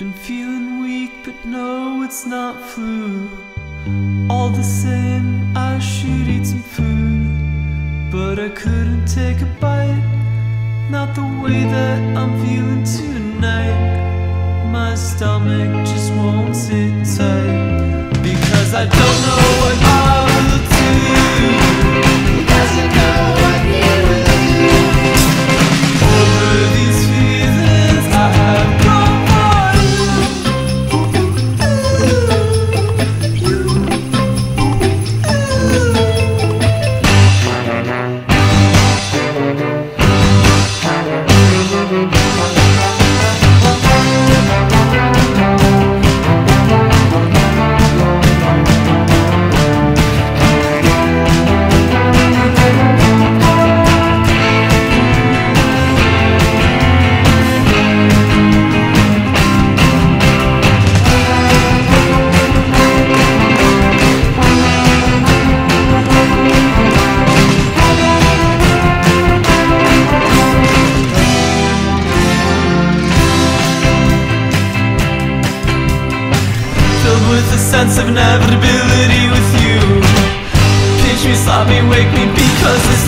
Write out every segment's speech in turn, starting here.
Been feeling weak, but no, it's not flu. All the same, I should eat some food, but I couldn't take a bite. Not the way that I'm feeling tonight. My stomach just won't sit tight because I don't know what I will do. Sense of inevitability with you. Pinch me, slap me, wake me because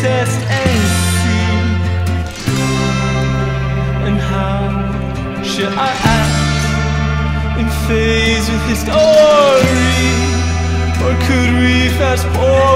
test and see? And how should I act in phase with history? Or could we fast forward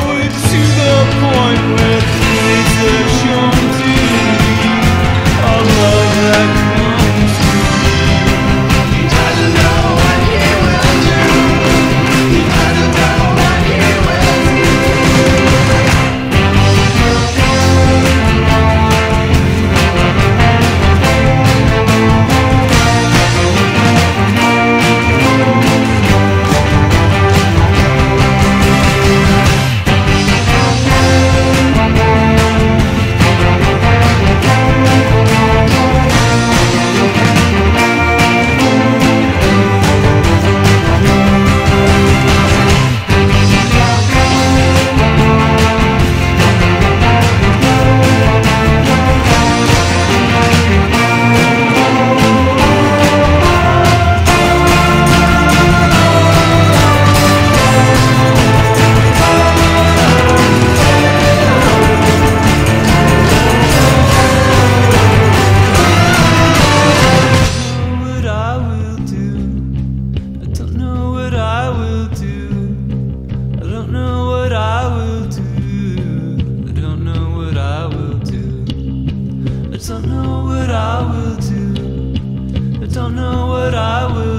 Don't know what I will.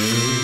Mm-hmm.